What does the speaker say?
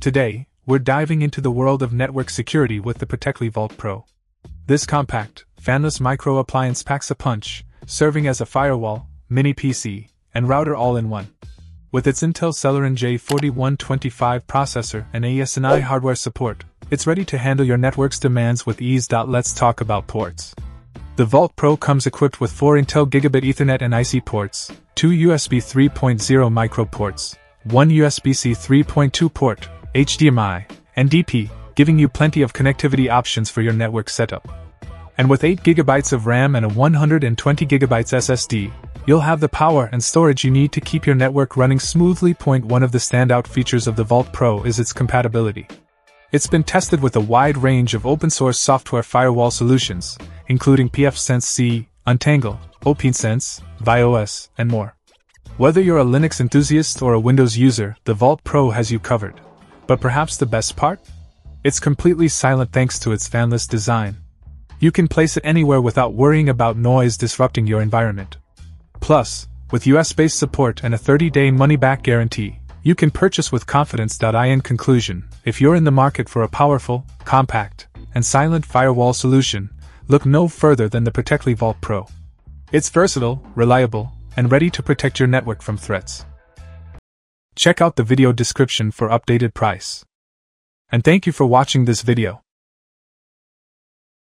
Today, we're diving into the world of network security with the Protectli Vault Pro. This compact, fanless micro appliance packs a punch, serving as a firewall, mini PC, and router all in one. With its Intel Celeron J4125 processor and AES-NI hardware support, it's ready to handle your network's demands with ease. Let's talk about ports. The Vault Pro comes equipped with 4 Intel Gigabit Ethernet NIC ports, 2 USB 3.0 micro ports, 1 USB C 3.2 port, HDMI, and DP, giving you plenty of connectivity options for your network setup. And with 8GB of RAM and a 120GB SSD, you'll have the power and storage you need to keep your network running smoothly. Point one of the standout features of the Vault Pro is its compatibility. It's been tested with a wide range of open source software firewall solutions, including pfSense C, Untangle, OPNsense, VyOS, and more. Whether you're a Linux enthusiast or a Windows user, the Vault Pro has you covered. But perhaps the best part? It's completely silent thanks to its fanless design. You can place it anywhere without worrying about noise disrupting your environment. Plus, with US based support and a 30 day money back guarantee, you can purchase with confidence. In conclusion, if you're in the market for a powerful, compact, and silent firewall solution, look no further than the Protectli Vault Pro. It's versatile, reliable, and ready to protect your network from threats. Check out the video description for updated price. And thank you for watching this video.